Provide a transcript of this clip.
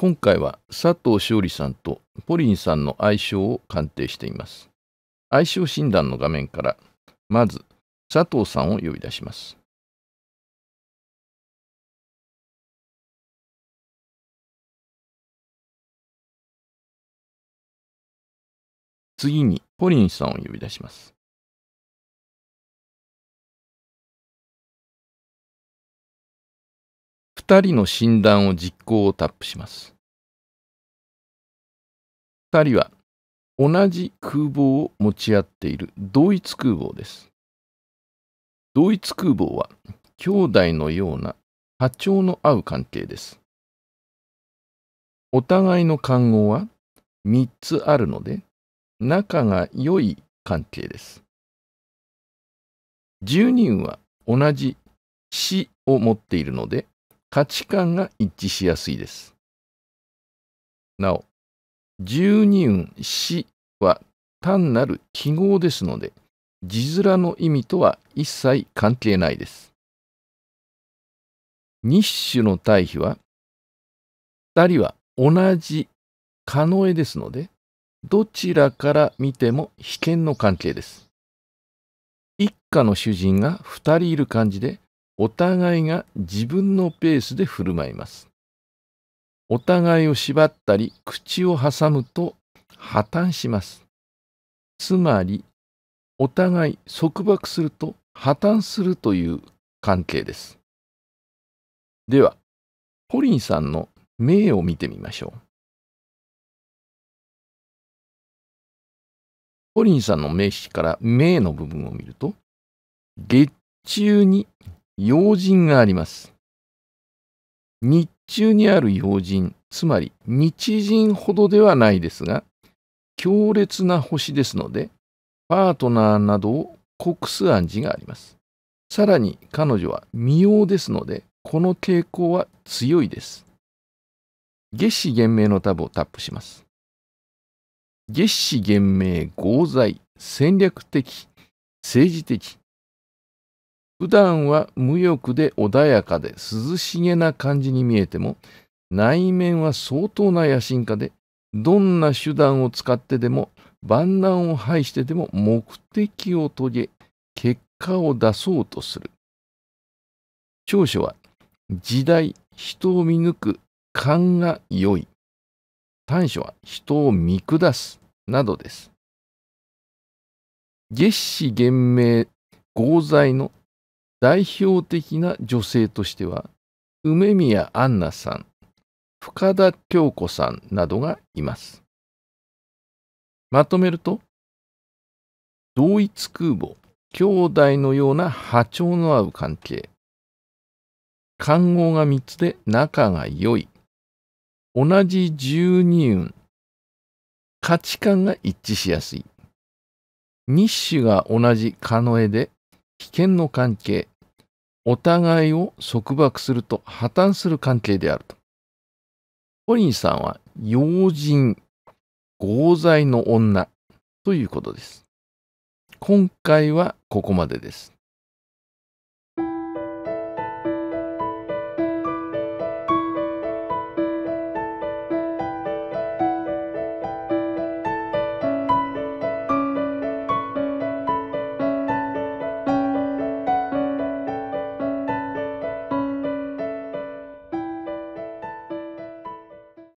今回は佐藤勝利さんとポリンさんの相性を鑑定しています。相性診断の画面から、まず佐藤さんを呼び出します。次にポリンさんを呼び出します。2人の診断を実行をタップします。2人は同じ空母を持ち合っている同一空母です。同一空母は兄弟のような波長の合う関係です。お互いの漢語は3つあるので仲が良い関係です。10人は同じ死を持っているので価値観が一致しやすいです。なお、十二運死は単なる記号ですので、字面の意味とは一切関係ないです。日種の対比は、二人は同じ可能絵ですので、どちらから見ても被験の関係です。一家の主人が二人いる感じで、お互いが自分のペースで振る舞います。お互いを縛ったり口を挟むと破綻します。つまり、お互い束縛すると破綻するという関係です。では、ポリンさんの名を見てみましょう。ポリンさんの名詞から名の部分を見ると、月中に用心があります。日中にある用心、つまり日人ほどではないですが、強烈な星ですので、パートナーなどを告す暗示があります。さらに彼女は未用ですので、この傾向は強いです。月子厳明のタブをタップします。月子厳明、合罪、戦略的、政治的、普段は無欲で穏やかで涼しげな感じに見えても、内面は相当な野心家で、どんな手段を使ってでも、万難を排してでも目的を遂げ、結果を出そうとする。長所は、時代、人を見抜く勘が良い。短所は人を見下す。などです。月子厳明、合罪の代表的な女性としては、梅宮アンナさん、深田京子さんなどがいます。まとめると、同一空母、兄弟のような波長の合う関係。漢語が3つで仲が良い。同じ十二運。価値観が一致しやすい。日種が同じカノエで危険の関係。お互いを束縛すると破綻する関係であると。ポリンさんは用心、合罪の女ということです。今回はここまでです。